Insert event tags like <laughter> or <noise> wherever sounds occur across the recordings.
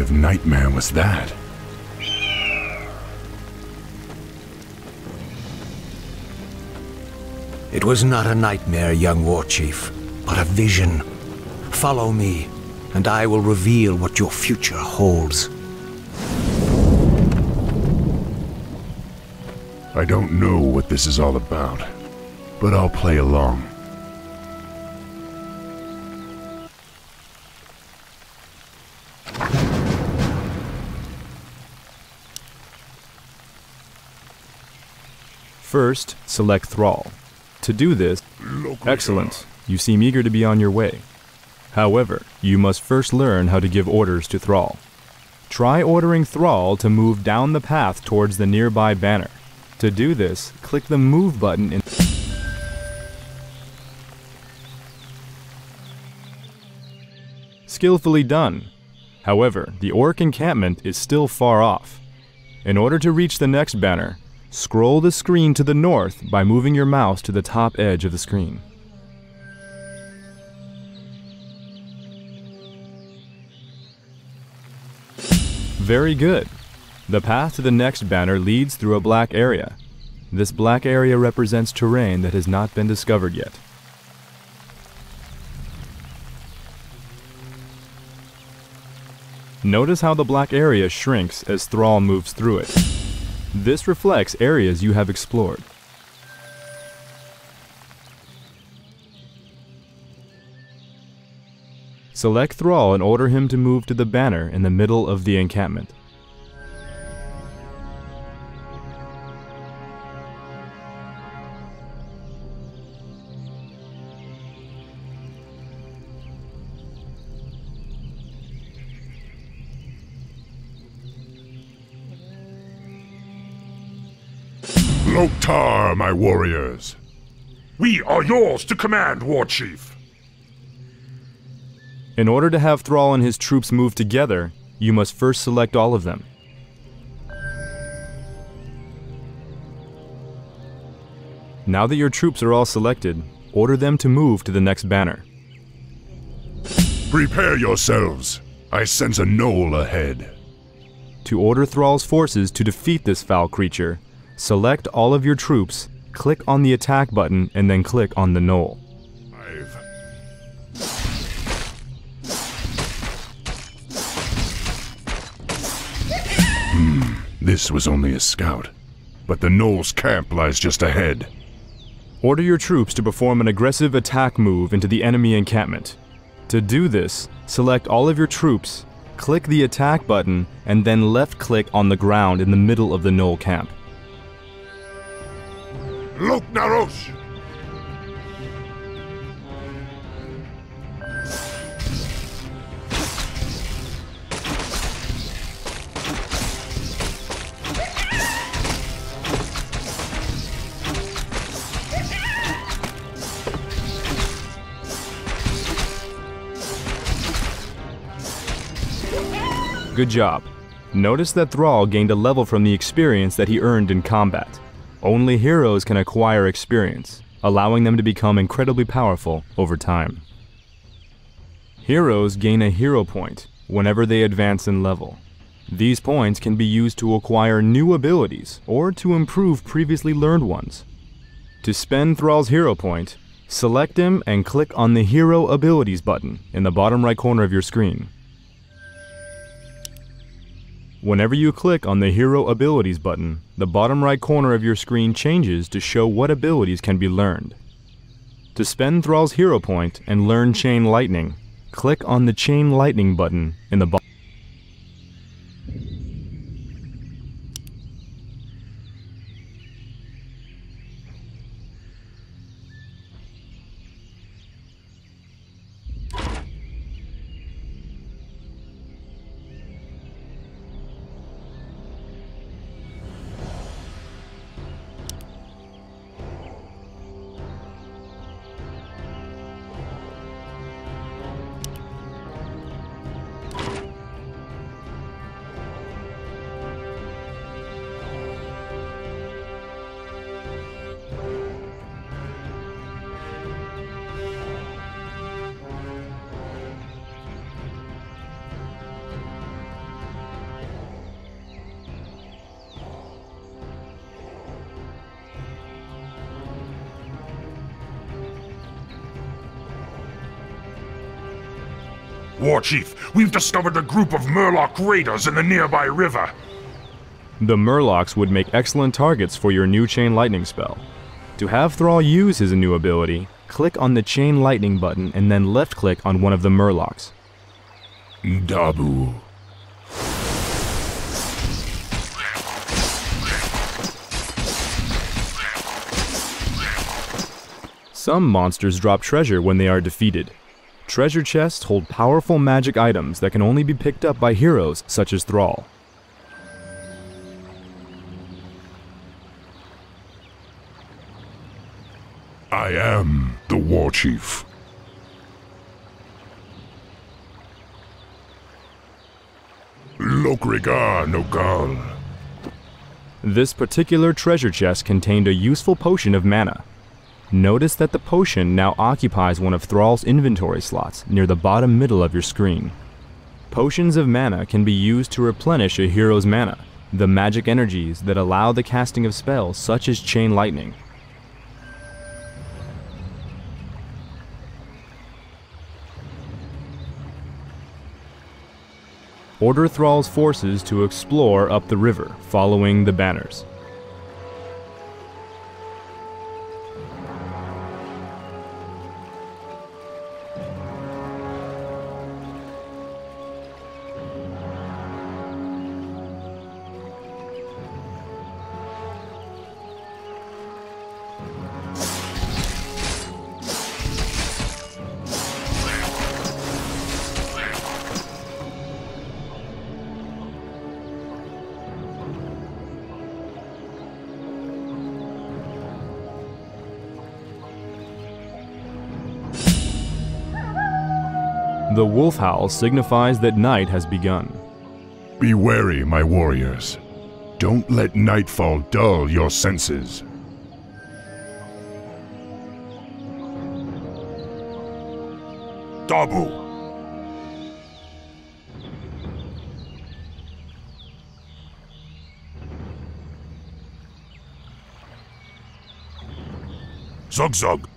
of nightmare was that? It was not a nightmare, young war chief, but a vision. Follow me, and I will reveal what your future holds. I don't know what this is all about, but I'll play along. First, select Thrall. To do this, excellent, you seem eager to be on your way. However, you must first learn how to give orders to Thrall. Try ordering Thrall to move down the path towards the nearby banner. To do this, click the Move button in Skillfully done. However, the Orc encampment is still far off. In order to reach the next banner, scroll the screen to the north by moving your mouse to the top edge of the screen. Very good. The path to the next banner leads through a black area. This black area represents terrain that has not been discovered yet. Notice how the black area shrinks as Thrall moves through it. This reflects areas you have explored. Select Thrall and order him to move to the banner in the middle of the encampment. Loktar, my warriors! We are yours to command, War Chief. In order to have Thrall and his troops move together, you must first select all of them. Now that your troops are all selected, order them to move to the next banner. Prepare yourselves. I sense a gnoll ahead. To order Thrall's forces to defeat this foul creature, select all of your troops, click on the attack button, and then click on the gnoll. I've... Hmm, this was only a scout. But the gnoll's camp lies just ahead. Order your troops to perform an aggressive attack move into the enemy encampment. To do this, select all of your troops, click the attack button, and then left click on the ground in the middle of the gnoll camp. Lok Narosh! Good job. Notice that Thrall gained a level from the experience that he earned in combat. Only heroes can acquire experience, allowing them to become incredibly powerful over time. Heroes gain a hero point whenever they advance in level. These points can be used to acquire new abilities or to improve previously learned ones. To spend Thrall's hero point, select him and click on the Hero Abilities button in the bottom right corner of your screen. Whenever you click on the Hero Abilities button, the bottom right corner of your screen changes to show what abilities can be learned. To spend Thrall's hero point and learn Chain Lightning, click on the Chain Lightning button in the bottom War Chief, we've discovered a group of Murloc raiders in the nearby river. The Murlocs would make excellent targets for your new Chain Lightning spell. To have Thrall use his new ability, click on the Chain Lightning button and then left click on one of the Murlocs. Dabu. Some monsters drop treasure when they are defeated. Treasure chests hold powerful magic items that can only be picked up by heroes such as Thrall. I am the War Chief. Lokrigar Nogal. This particular treasure chest contained a useful potion of mana. Notice that the potion now occupies one of Thrall's inventory slots near the bottom middle of your screen. Potions of mana can be used to replenish a hero's mana, the magic energies that allow the casting of spells such as Chain Lightning. Order Thrall's forces to explore up the river, following the banners. The wolf howl signifies that night has begun. Be wary, my warriors. Don't let nightfall dull your senses. Dabu. Zug Zug.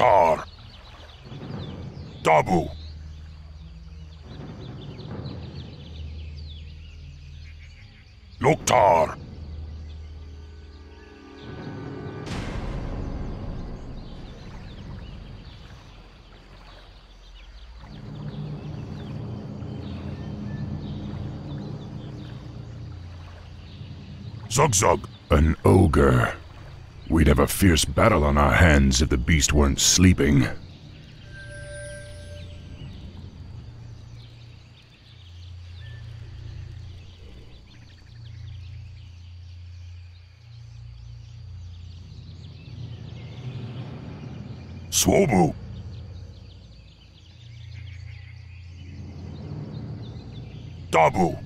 Loktar. Dabu. Loktar. Zug. An ogre. We'd have a fierce battle on our hands if the beast weren't sleeping. Swobu. Dabu.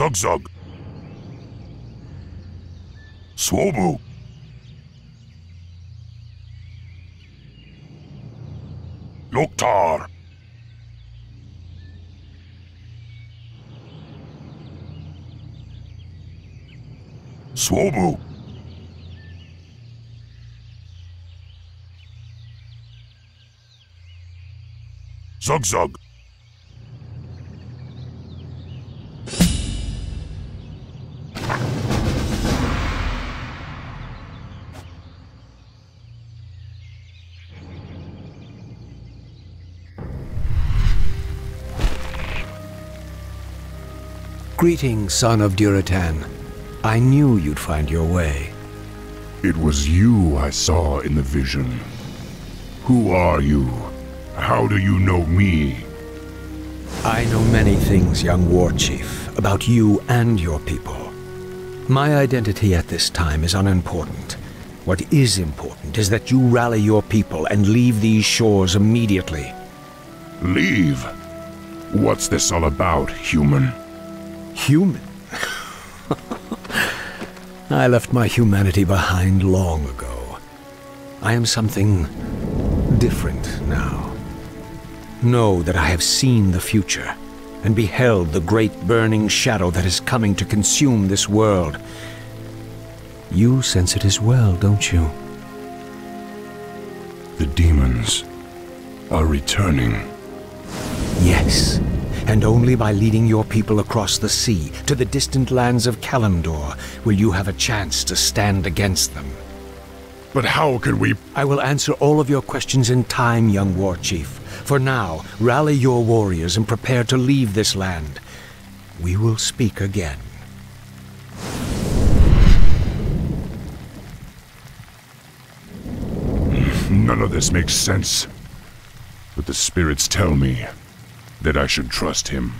Zug Zug. Swobu. Loktar. Swobu. Zug Greetings, son of Durotan. I knew you'd find your way. It was you I saw in the vision. Who are you? How do you know me? I know many things, young war chief, about you and your people. My identity at this time is unimportant. What is important is that you rally your people and leave these shores immediately. Leave? What's this all about, human? Human? I left my humanity behind long ago. I am something different now. Know that I have seen the future, and beheld the great burning shadow that is coming to consume this world. You sense it as well, don't you? The demons are returning. Yes, and only by leading your people across the sea to the distant lands of Kalimdor will you have a chance to stand against them. But how can we... I will answer all of your questions in time, young war chief. For now, rally your warriors and prepare to leave this land. We will speak again. None of this makes sense. But the spirits tell me that I should trust him.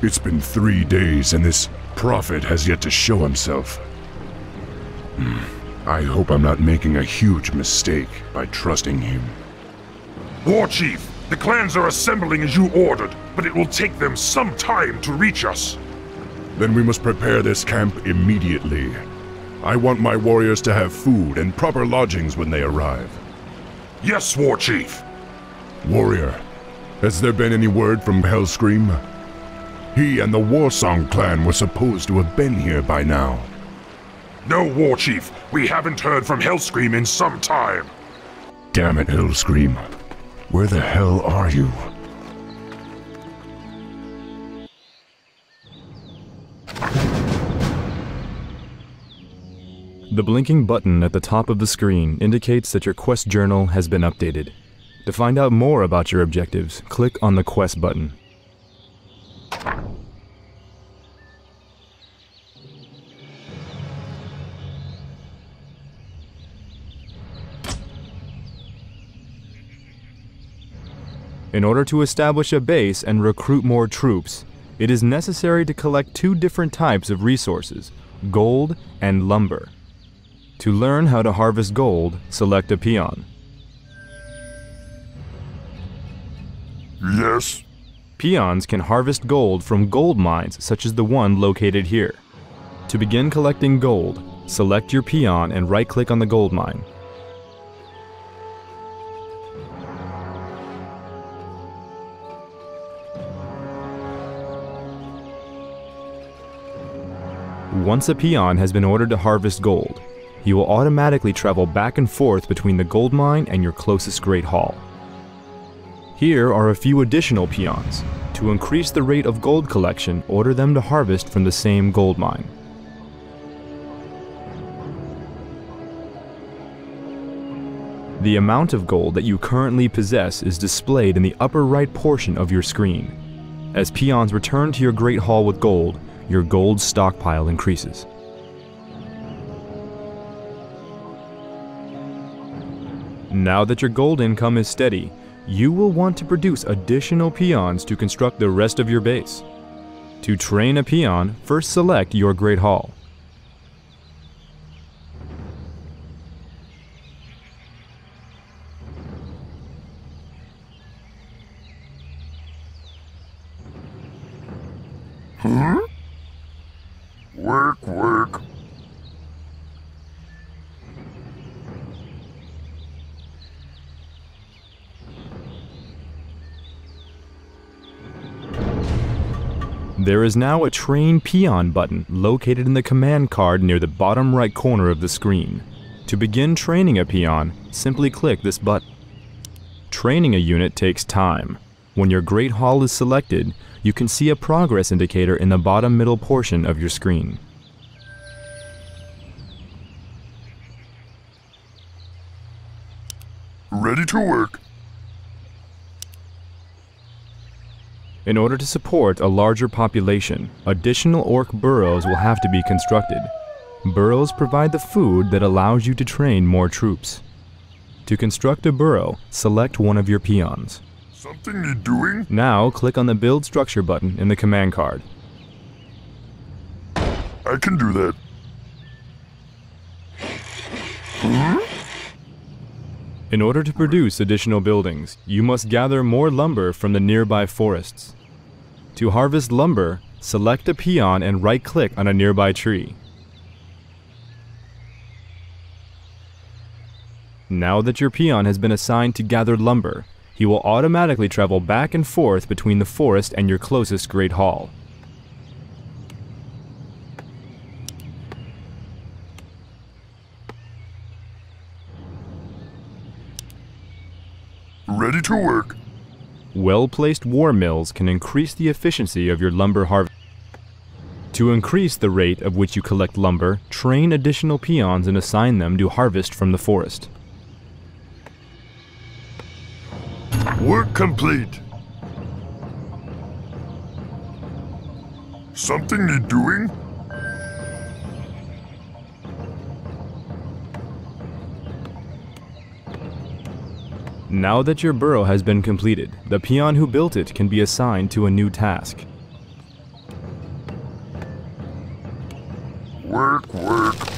It's been three days and this prophet has yet to show himself. Hmm. I hope I'm not making a huge mistake by trusting him. War Chief, the clans are assembling as you ordered, but it will take them some time to reach us. Then we must prepare this camp immediately. I want my warriors to have food and proper lodgings when they arrive. Yes, War Chief. Warrior, has there been any word from Hellscream? He and the Warsong clan were supposed to have been here by now. No, War Chief. We haven't heard from Hellscream in some time. Damn it, Hellscream. Where the hell are you? The blinking button at the top of the screen indicates that your quest journal has been updated. To find out more about your objectives, click on the quest button. In order to establish a base and recruit more troops, it is necessary to collect two different types of resources, gold and lumber. To learn how to harvest gold, select a peon. Yes? Peons can harvest gold from gold mines such as the one located here. To begin collecting gold, select your peon and right-click on the gold mine. Once a peon has been ordered to harvest gold, he will automatically travel back and forth between the gold mine and your closest Great Hall. Here are a few additional peons. To increase the rate of gold collection, order them to harvest from the same gold mine. The amount of gold that you currently possess is displayed in the upper right portion of your screen. As peons return to your Great Hall with gold, your gold stockpile increases. Now that your gold income is steady, you will want to produce additional peons to construct the rest of your base. To train a peon, first select your Great Hall. Huh? Work, work. There is now a Train Peon button located in the command card near the bottom right corner of the screen. To begin training a peon, simply click this button. Training a unit takes time. When your Great Hall is selected, you can see a progress indicator in the bottom middle portion of your screen. Ready to work. In order to support a larger population, additional orc burrows will have to be constructed. Burrows provide the food that allows you to train more troops. To construct a burrow, select one of your peons. Something need doing? Now click on the Build Structure button in the command card. I can do that. In order to produce additional buildings, you must gather more lumber from the nearby forests. To harvest lumber, select a peon and right-click on a nearby tree. Now that your peon has been assigned to gather lumber, he will automatically travel back and forth between the forest and your closest Great Hall. Ready to work. Well-placed war mills can increase the efficiency of your lumber harvest. To increase the rate of which you collect lumber, train additional peons and assign them to harvest from the forest. Work complete. Something need doing? Now that your burrow has been completed, the peon who built it can be assigned to a new task. Work, work.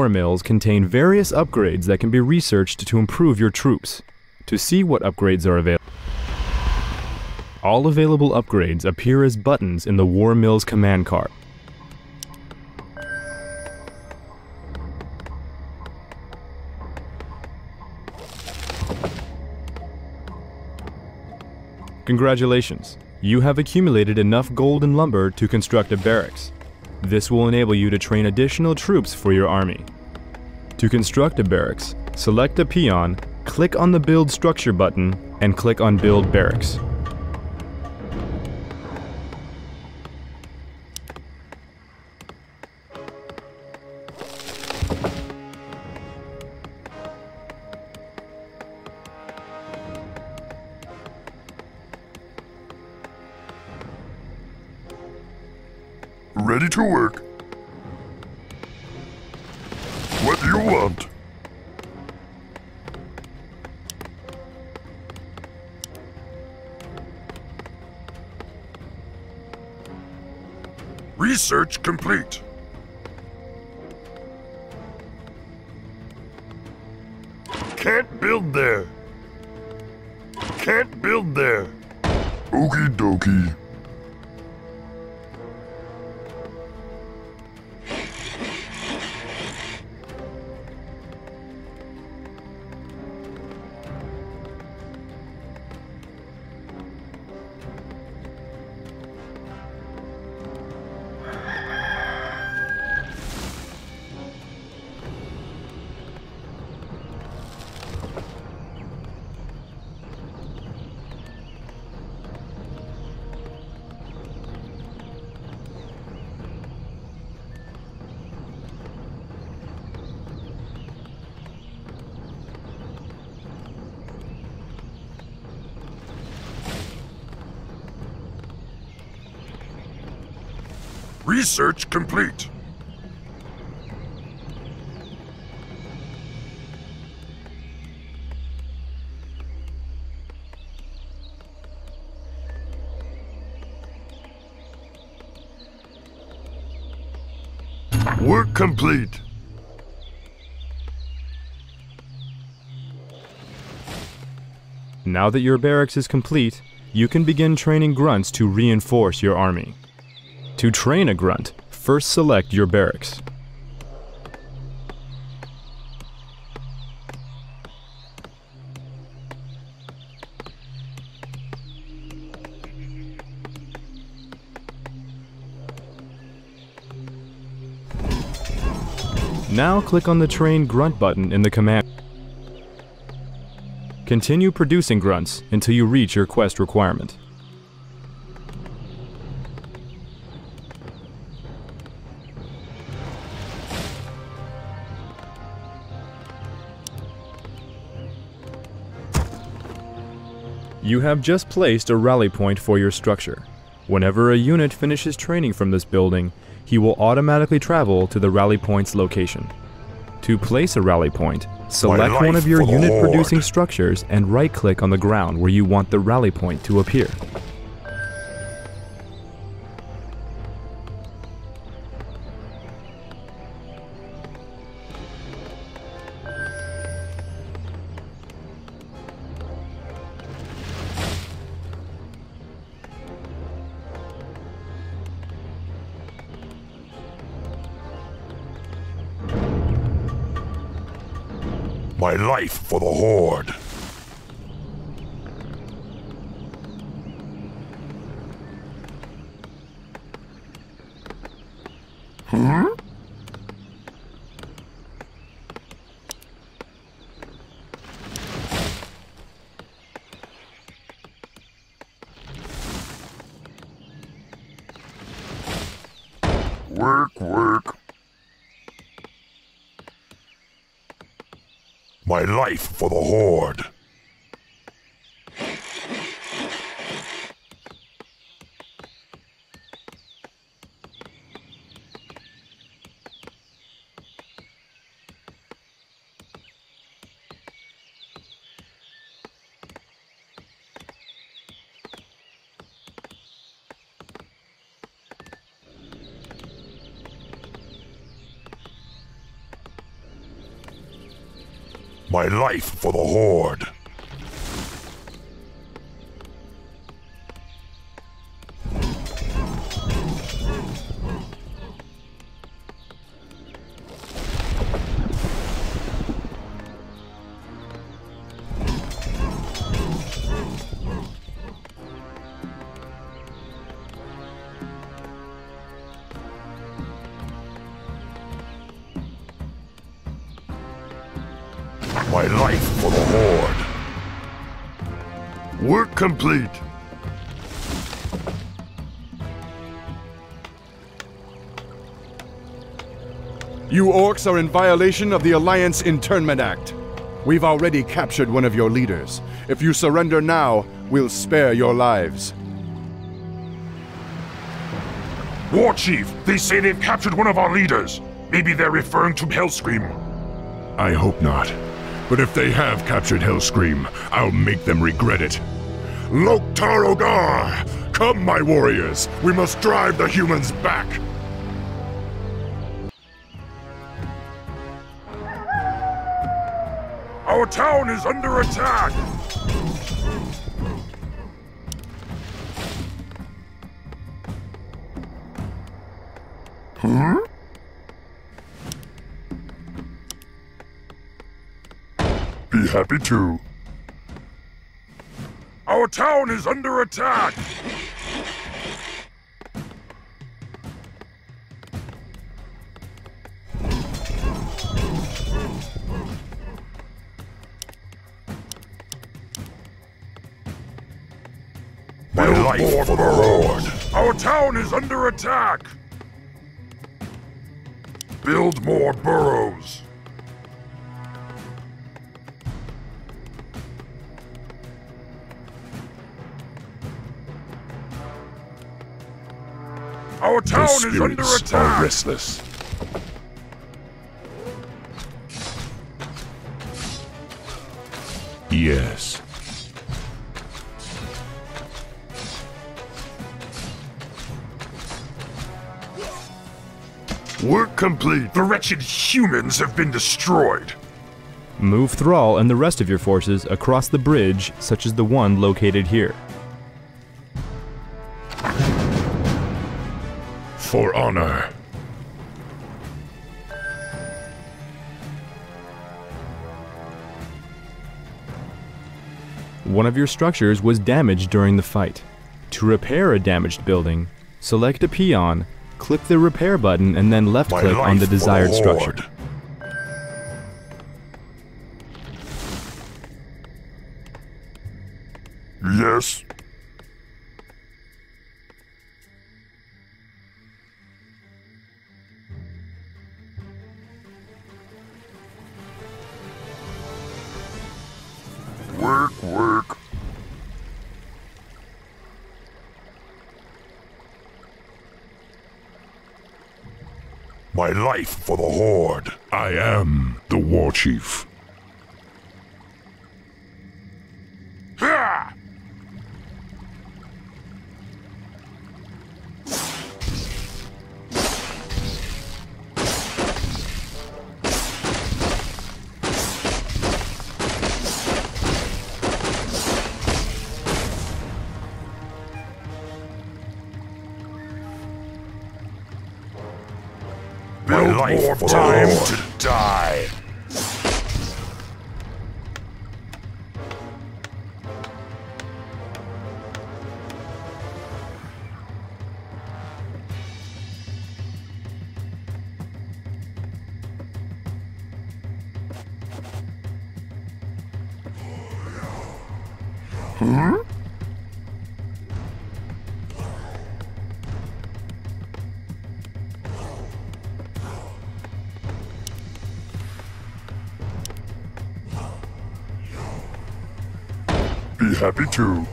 War mills contain various upgrades that can be researched to improve your troops. To see what upgrades are available, all available upgrades appear as buttons in the War Mills command card. Congratulations! You have accumulated enough gold and lumber to construct a barracks. This will enable you to train additional troops for your army. To construct a barracks, select a peon, click on the Build Structure button, and click on Build Barracks. Complete. Research complete. Work complete. Now that your barracks is complete, you can begin training grunts to reinforce your army. To train a grunt, first select your barracks. Now click on the Train Grunt button in the command. Continue producing grunts until you reach your quest requirement. You have just placed a rally point for your structure. Whenever a unit finishes training from this building, he will automatically travel to the rally point's location. To place a rally point, select one of your unit producing structures and right click on the ground where you want the rally point to appear. Life for the Horde. Hmm? Work, work. My life for the Horde. My life for the Horde. Complete. You orcs are in violation of the Alliance Internment Act. We've already captured one of your leaders. If you surrender now, we'll spare your lives. War Chief, they say they've captured one of our leaders. Maybe they're referring to Hellscream. I hope not. But if they have captured Hellscream, I'll make them regret it. Loktar Ogar! Come, my warriors! We must drive the humans back! Our town is under attack! Huh? Be happy too. Our town is under attack! My life for the Horde! Our town is under attack! Build more burrows! Our town the is under spirits attack! are restless. Yes. Work complete. The wretched humans have been destroyed. Move Thrall and the rest of your forces across the bridge, such as the one located here. For honor. One of your structures was damaged during the fight. To repair a damaged building, select a peon, click the repair button, and then left-click on the desired structure. Life for the Horde. I am the War Chief. Happy too.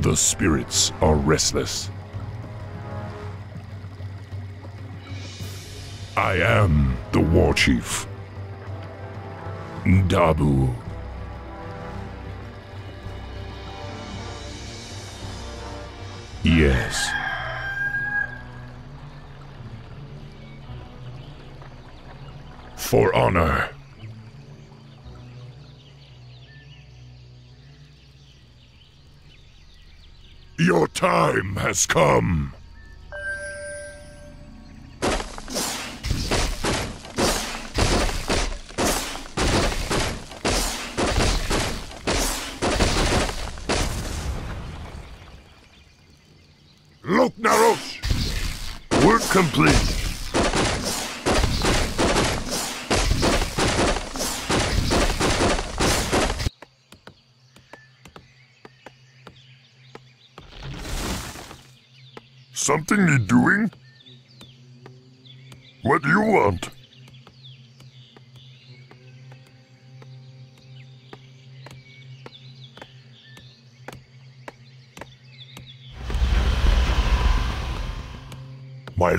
The spirits are restless. I am the war chief. Dabu. Yes. For honor. Your time has come.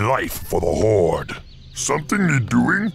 Life for the Horde. Something need doing?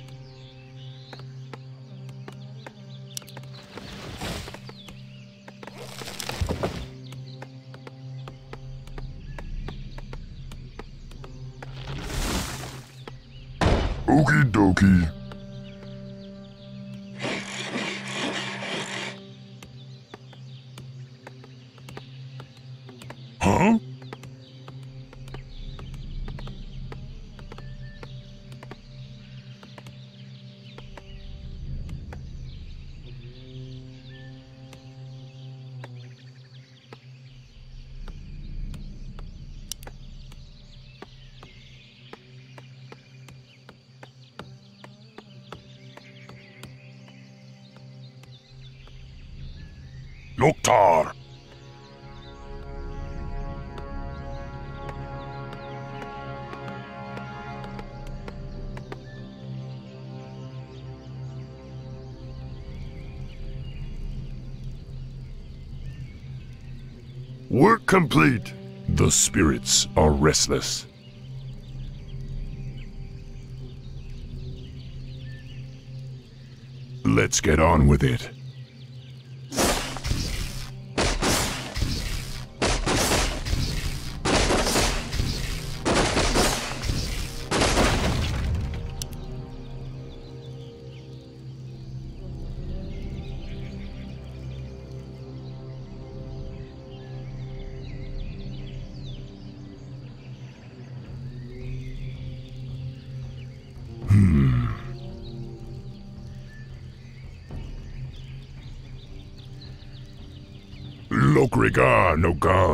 Work complete. The spirits are restless. Let's get on with it. Lokrigar Nogal.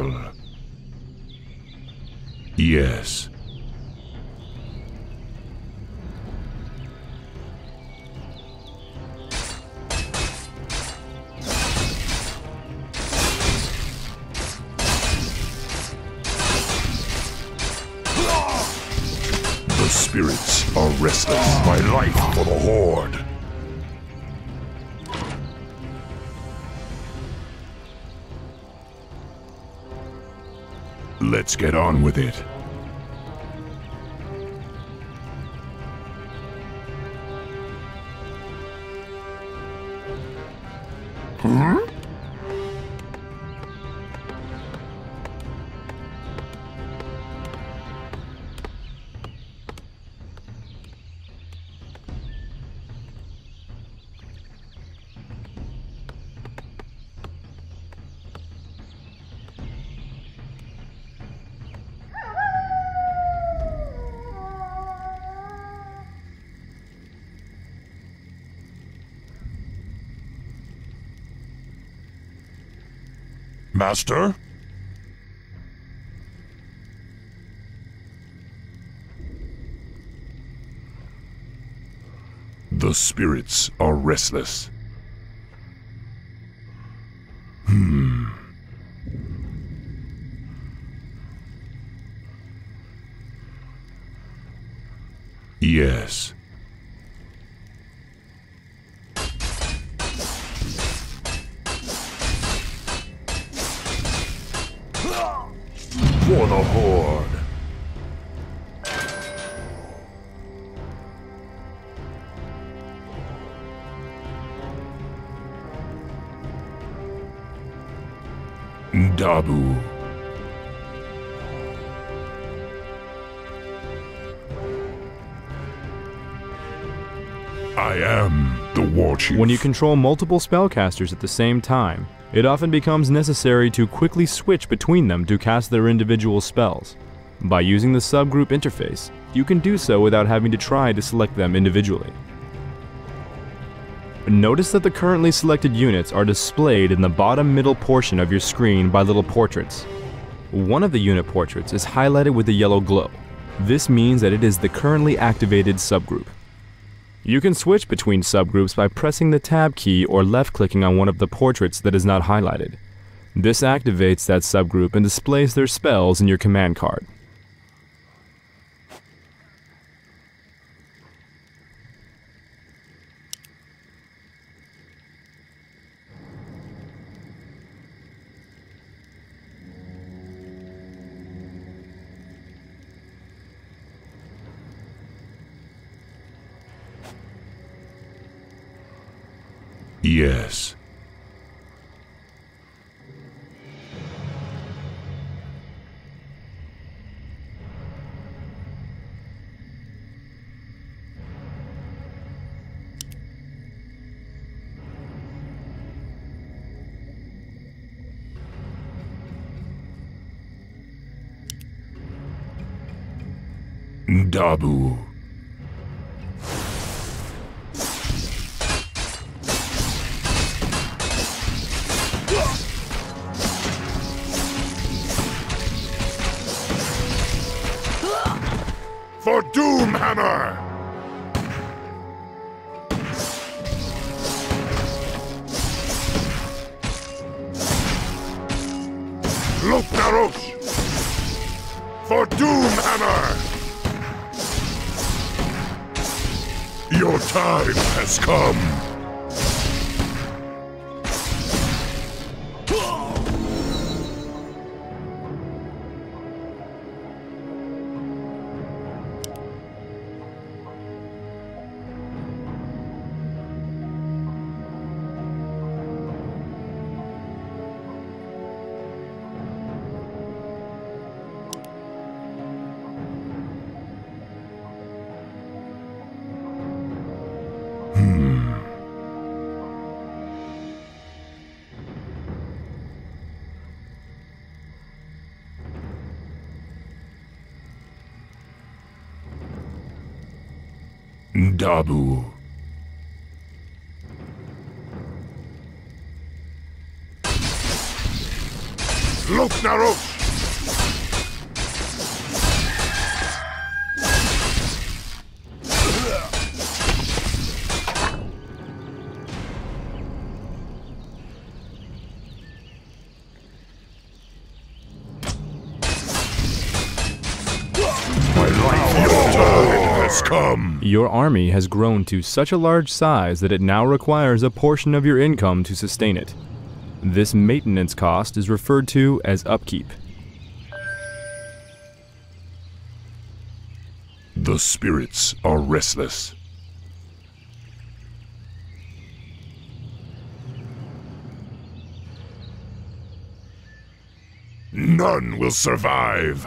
Master? The spirits are restless. Hmm. Yes. Dabu. I am the War Chief. When you control multiple spellcasters at the same time, it often becomes necessary to quickly switch between them to cast their individual spells. By using the subgroup interface, you can do so without having to try to select them individually. Notice that the currently selected units are displayed in the bottom middle portion of your screen by little portraits. One of the unit portraits is highlighted with a yellow glow. This means that it is the currently activated subgroup. You can switch between subgroups by pressing the tab key or left clicking on one of the portraits that is not highlighted. This activates that subgroup and displays their spells in your command card. Yes. Dabu. for Doomhammer! Look, For Doomhammer! Your time has come! Dabu. Lok'narash! My Your army has grown to such a large size that it now requires a portion of your income to sustain it. This maintenance cost is referred to as upkeep. The spirits are restless. None will survive.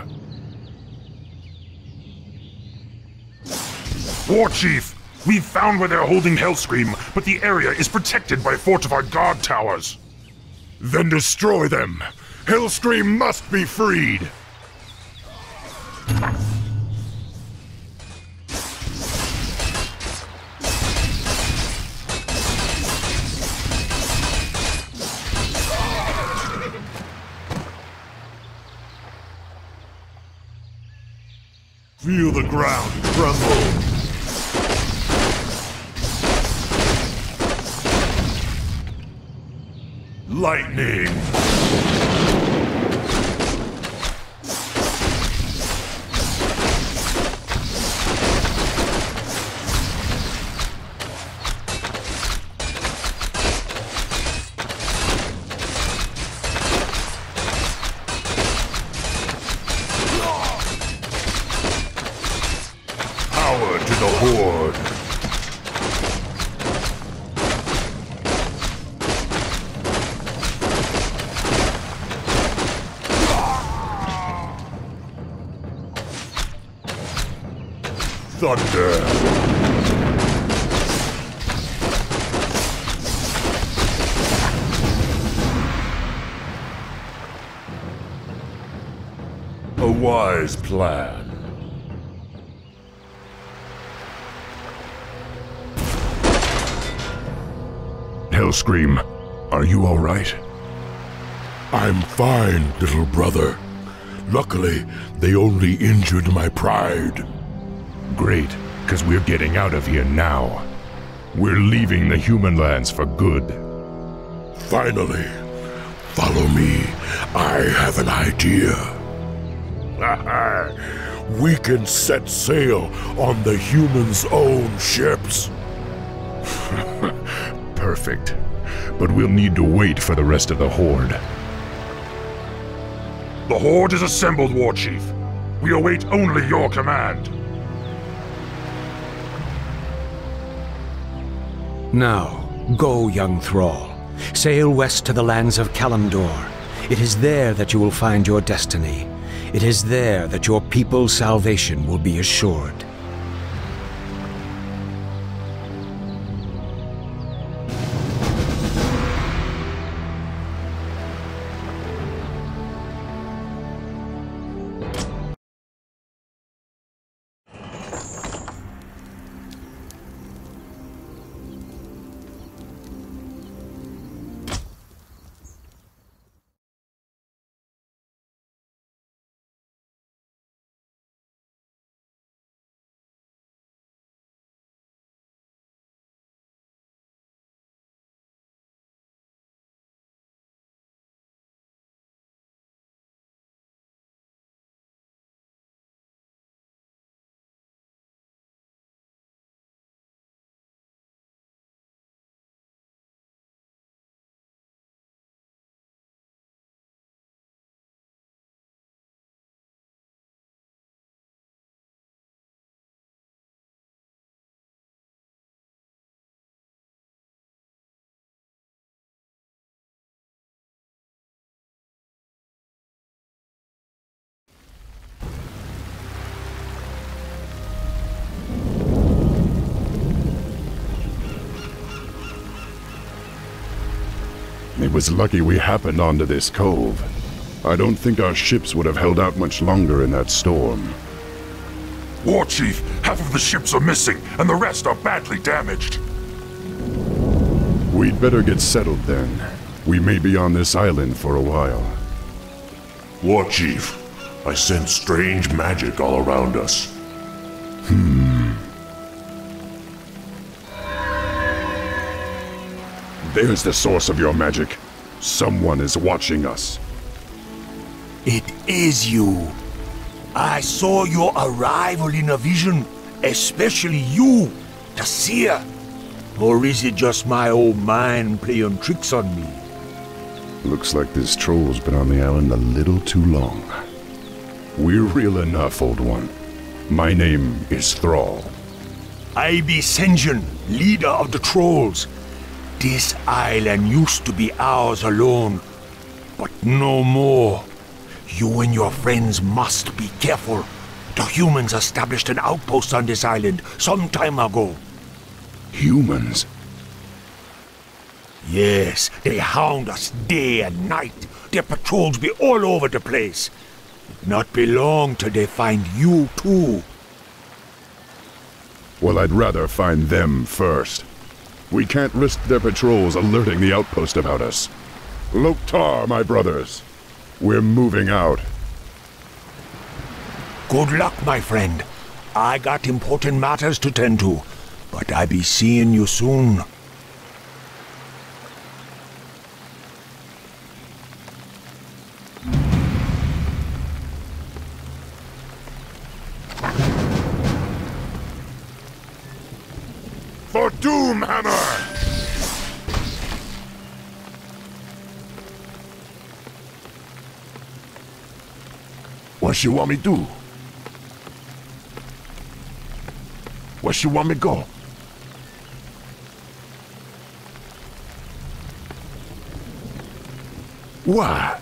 War Chief, we've found where they're holding Hellscream, but the area is protected by fortified guard towers. Then destroy them. Hellscream must be freed. Feel the ground tremble. Lightning! Plan. Hellscream, are you all right? I'm fine, little brother. Luckily, they only injured my pride. Great, because we're getting out of here now. We're leaving the human lands for good. Finally, follow me. I have an idea. We can set sail on the humans' own ships. <laughs> Perfect. But we'll need to wait for the rest of the Horde. The Horde is assembled, War Chief. We await only your command. Now, go, young thrall. Sail west to the lands of Kalimdor. It is there that you will find your destiny. It is there that your people's salvation will be assured. Was lucky we happened onto this cove. I don't think our ships would have held out much longer in that storm. War Chief, half of the ships are missing, and the rest are badly damaged. We'd better get settled then. We may be on this island for a while. War Chief, I sense strange magic all around us. Hmm. There's the source of your magic. Someone is watching us. It is you. I saw your arrival in a vision, especially you, the seer. Or is it just my old mind playing tricks on me? Looks like this troll's been on the island a little too long. We're real enough, old one. My name is Thrall. I be Sen'jin, leader of the trolls. This island used to be ours alone, but no more. You and your friends must be careful. The humans established an outpost on this island some time ago. Humans? Yes, they hound us day and night. Their patrols be all over the place. Not be long till they find you too. Well, I'd rather find them first. We can't risk their patrols alerting the outpost about us. Loktar, my brothers. We're moving out. Good luck, my friend. I got important matters to tend to, but I be seeing you soon. What you want me do? Where you want me go? Why?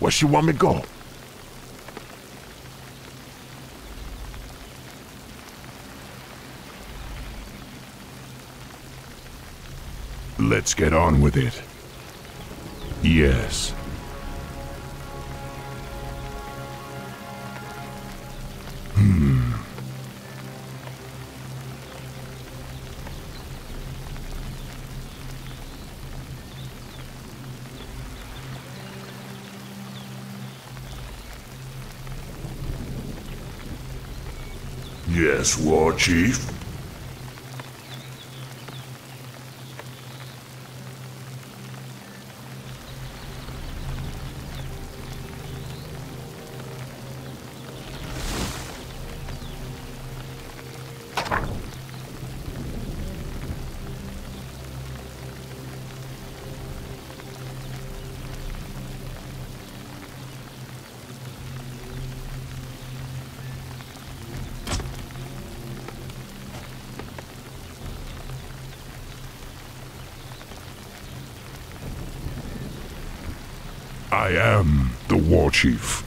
Where you want me go? Let's get on with it. Yes. Hmm. Yes, War Chief. I am the War Chief.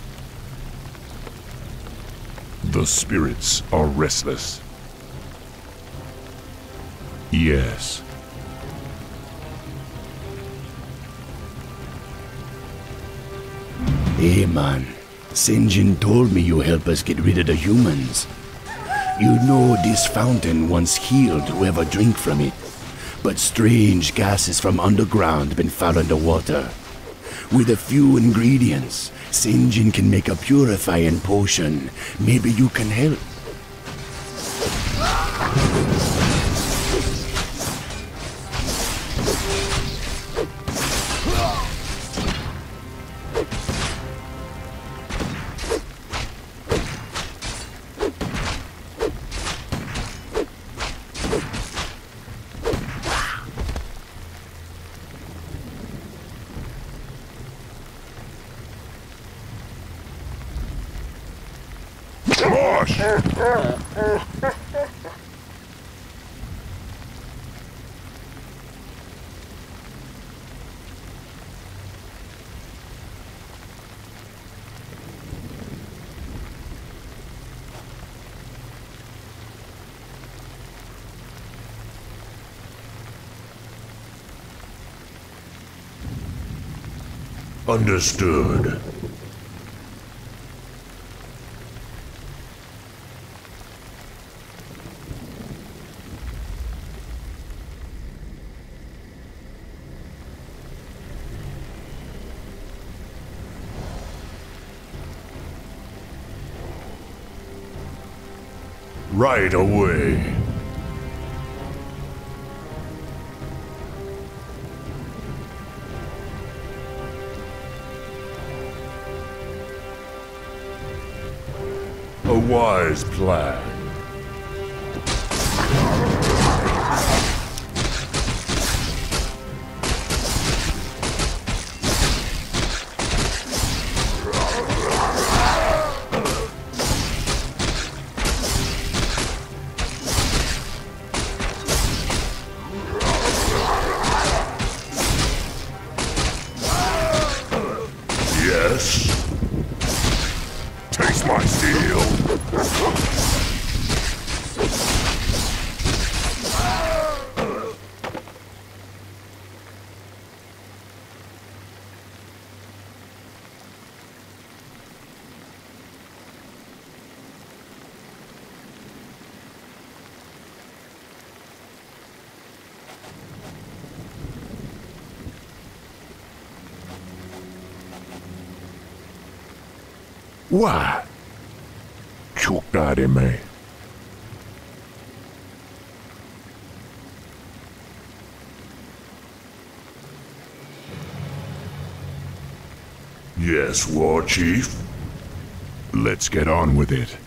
The spirits are restless. Yes. Hey man, Sen'jin told me you help us get rid of the humans. You know this fountain once healed whoever drink from it, but strange gases from underground been found underwater. With a few ingredients, Sen'jin can make a purifying potion. Maybe you can help. Understood. Right away. Wise plan. Why? Chuktare me. Yes, War Chief. Let's get on with it.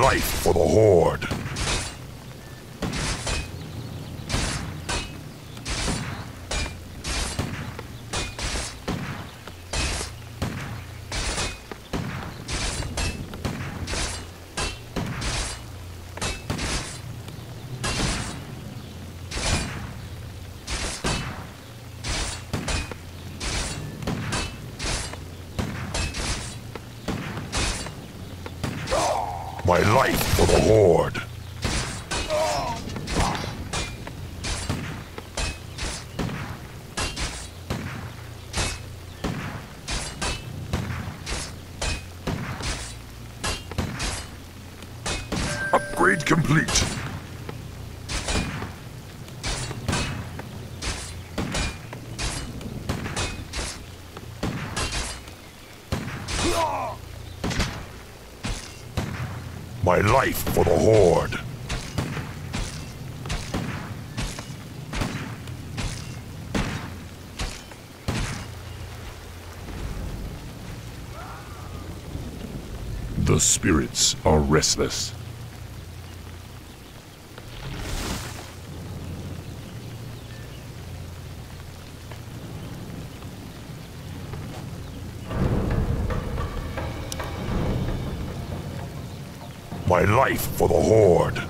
Life for the Horde. my life for the Horde. The spirits are restless. Life for the Horde.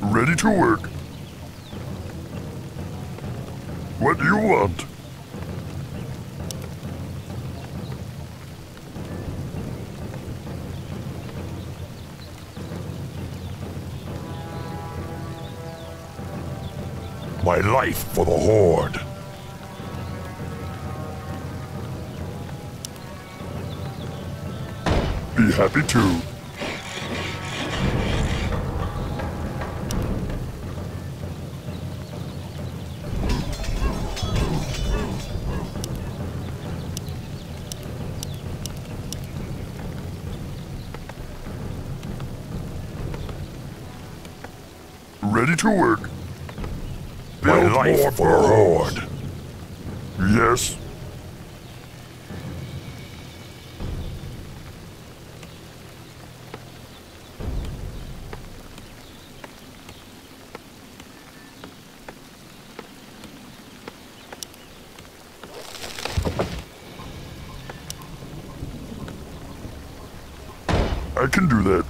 Ready to work. What do you want? My life for the Horde. Be happy too. Ready to work. My Build life more for the burrows. Horde. Yes. I can do that.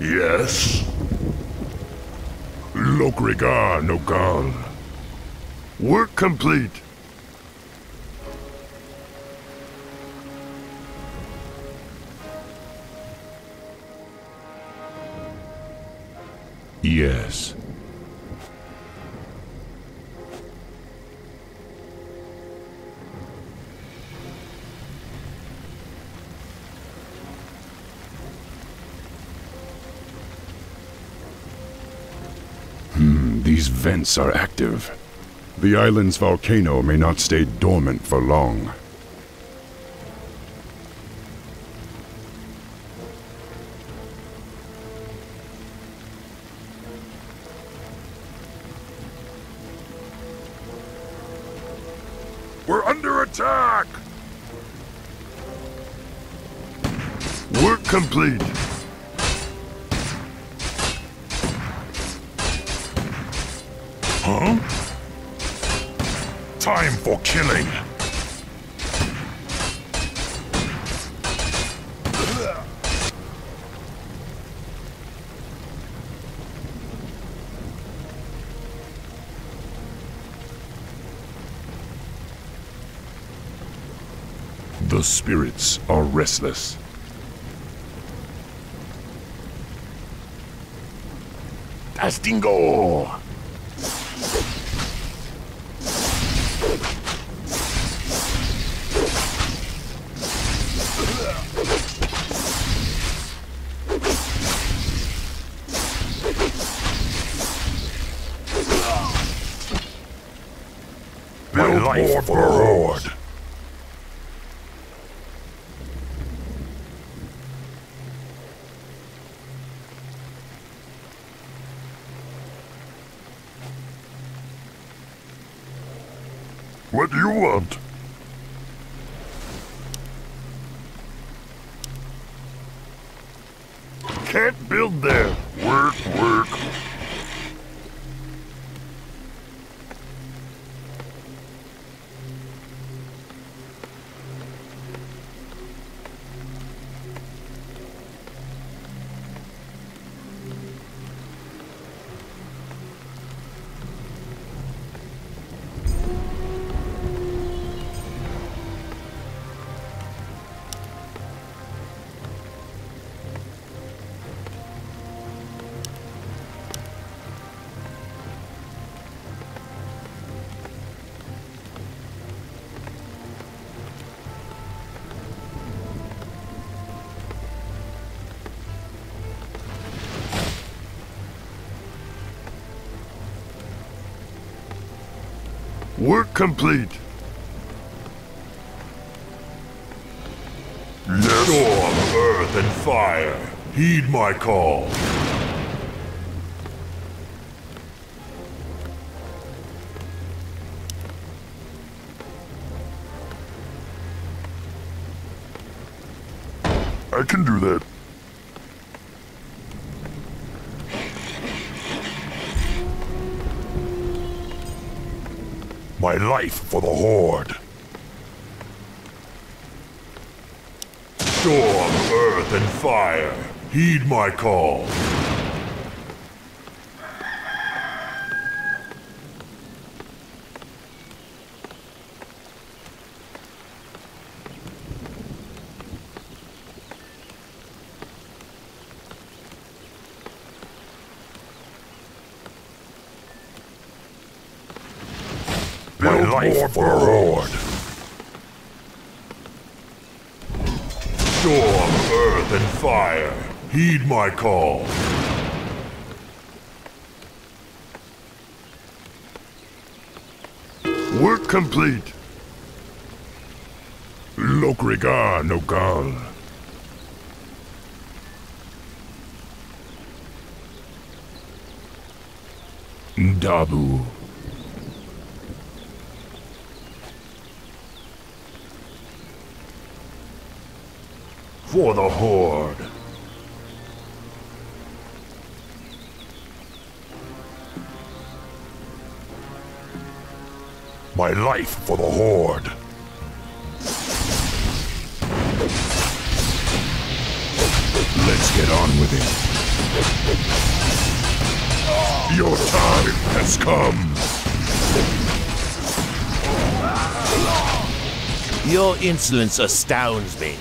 Yes. Lokrigar Nogal. Work complete. Are active. The island's volcano may not stay dormant for long. We're under attack! Work complete. Time for killing. The spirits are restless. Tastingo! Complete. Yes. Storm, earth, and fire. Heed my call. I can do that. My life for the Horde. Storm, earth, and fire. Heed my call. My life Horde. Storm, earth, and fire. Heed my call. Work complete. Lokrigar Nogal. Dabu. For the Horde. My life for the Horde. Let's get on with it. Your time has come. Your insolence astounds me.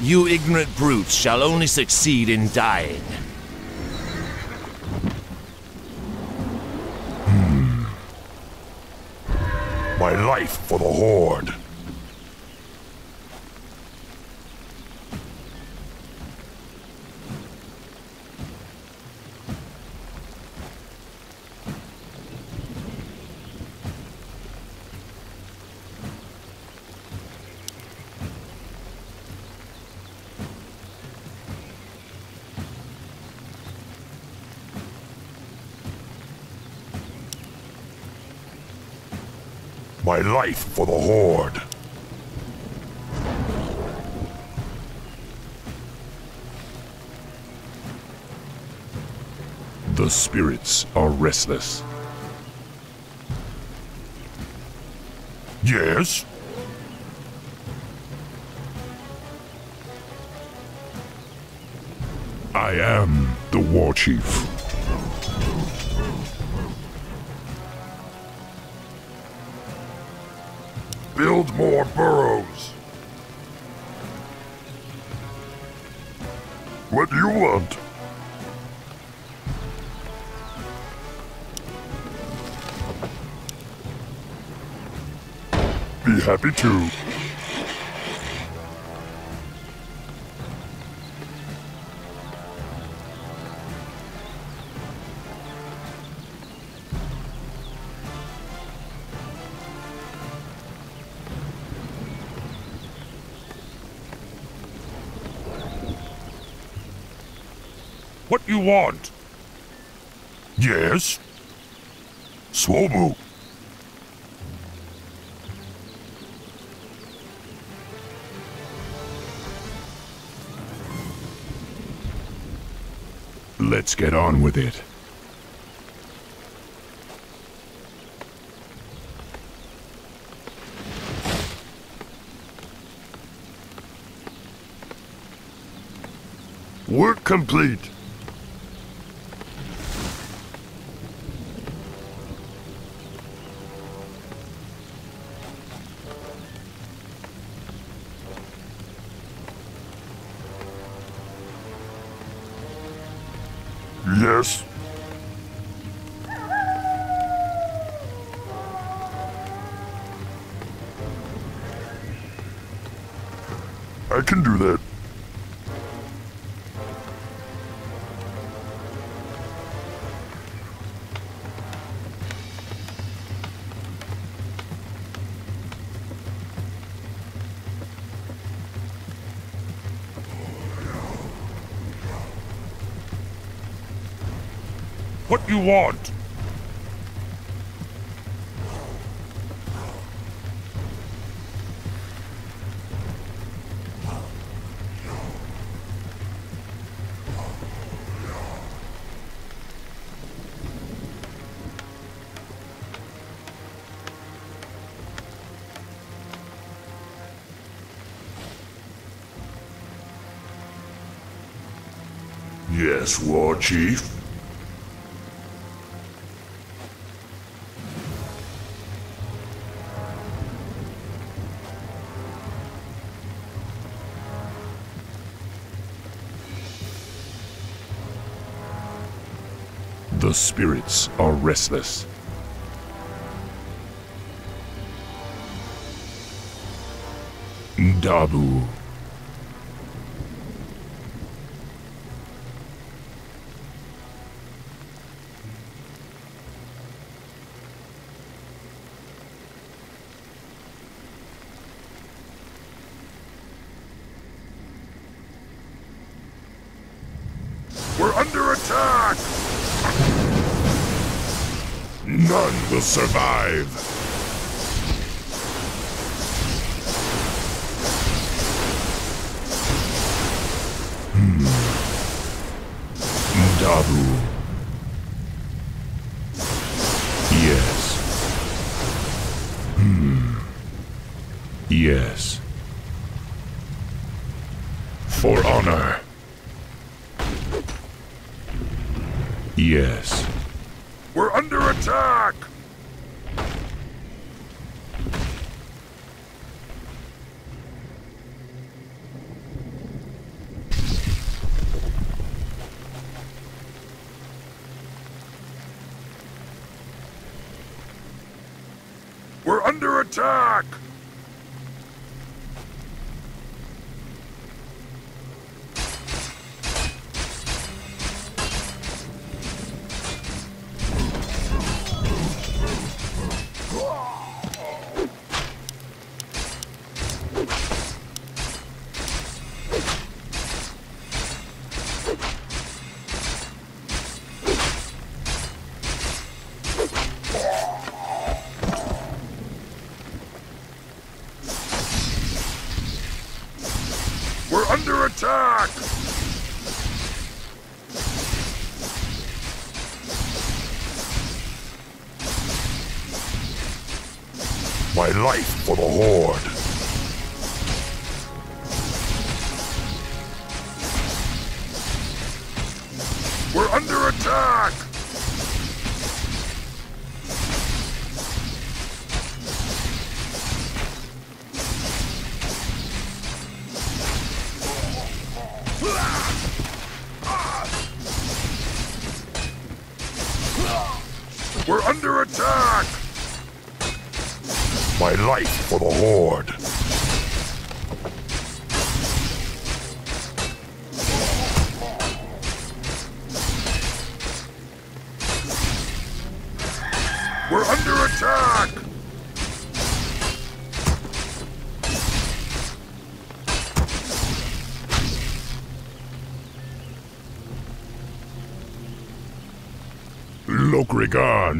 You ignorant brutes shall only succeed in dying. Hmm. My life for the Horde. My life for the Horde. The spirits are restless. Yes? I am the war chief. Be happy to. What you want? Yes? Swobu. Let's get on with it. Work complete. I can do that. What you want? Yes, War Chief? The spirits are restless. Dabu. We're under attack! None will survive. Hmm. Dabu. Yes. Hmm. Yes. For honor. Yes. We're under attack! We're attack!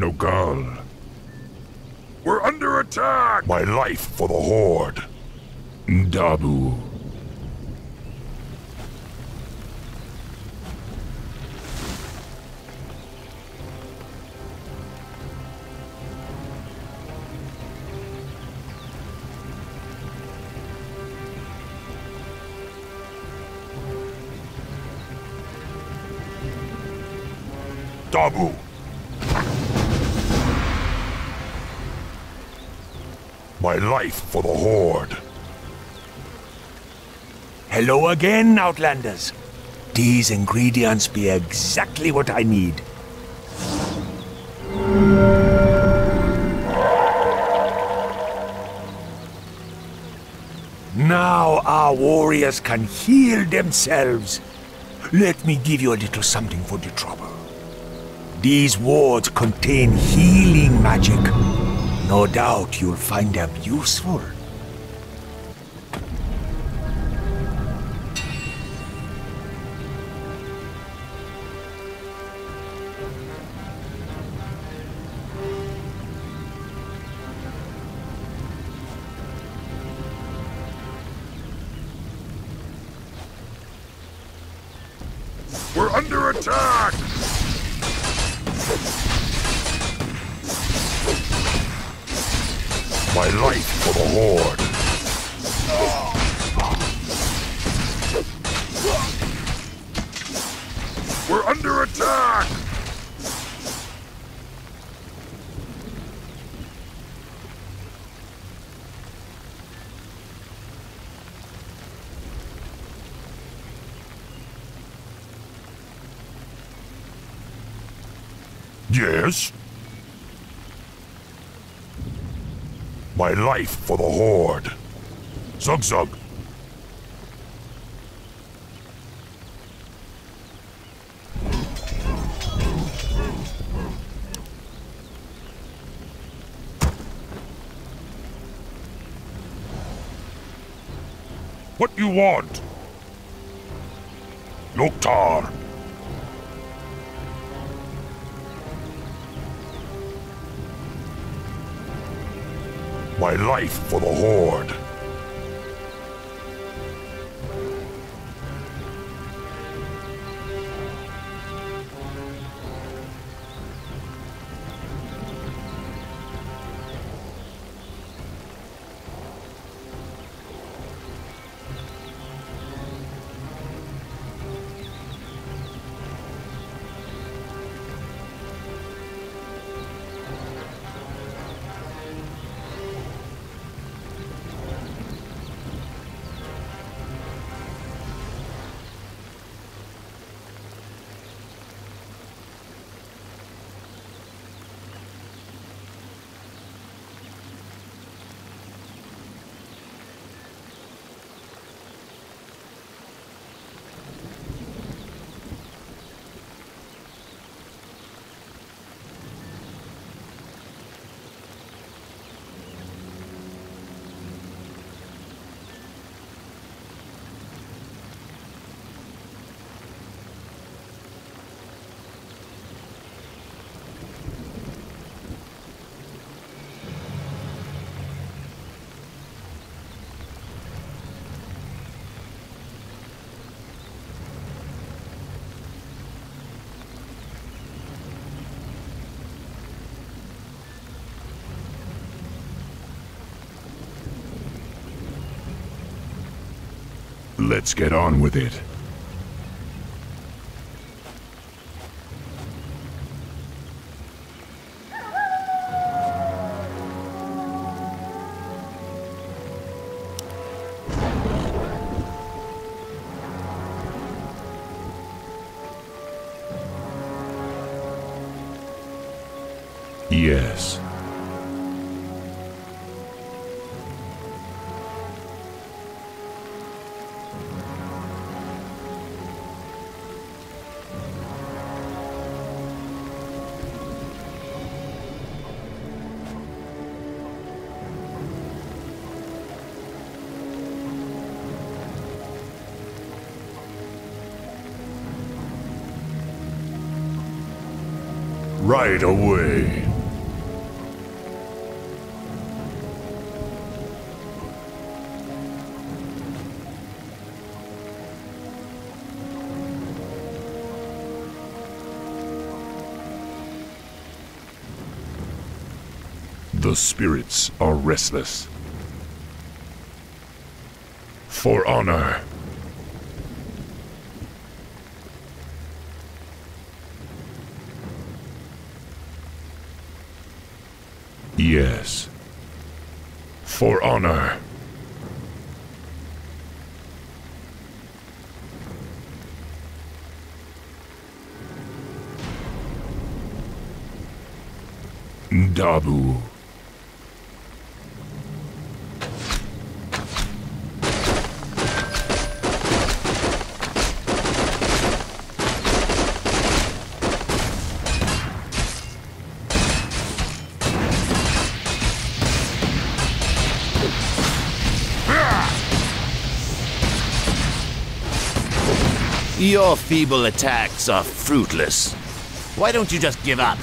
Lokrigar Nogal. Life for the Horde. Hello again, Outlanders. These ingredients be exactly what I need. Now our warriors can heal themselves. Let me give you a little something for the trouble. These wards contain healing magic. No doubt you'll find them useful. For the Horde. Zug Zug. What you want? Loktar. My life for the Horde. Let's get on with it. Yes. Right away. The spirits are restless. For honor. Yes. For honor. Dabu. Your feeble attacks are fruitless. Why don't you just give up?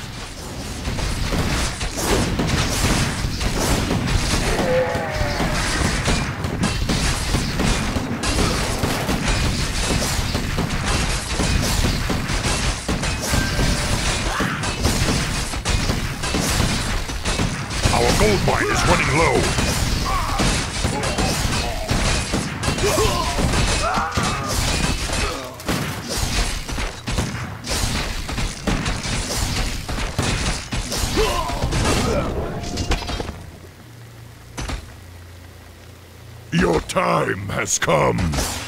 Our gold mine is running low. Has come.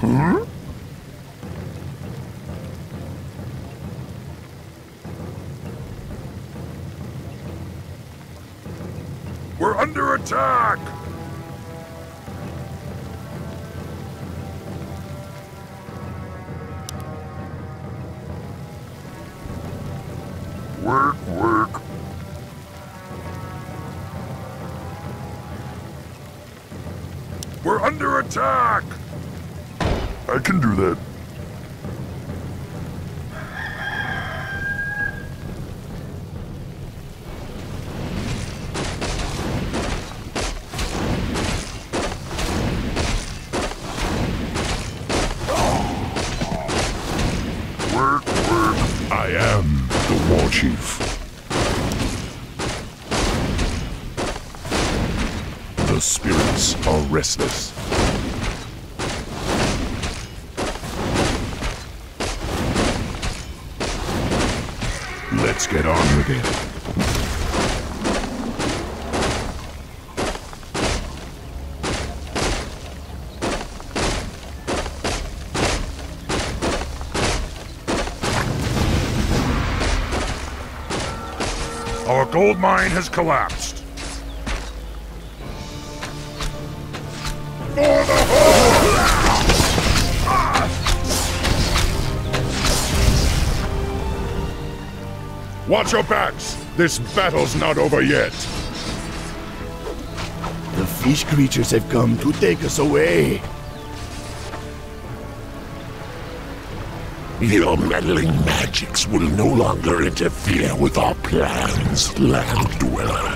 Hmm? We're under attack! Work, work. We're under attack! I can do that. Gold mine has collapsed. Watch your backs! This battle's not over yet! The fish creatures have come to take us away. Your meddling magics will no longer interfere with our plans, Land Dweller.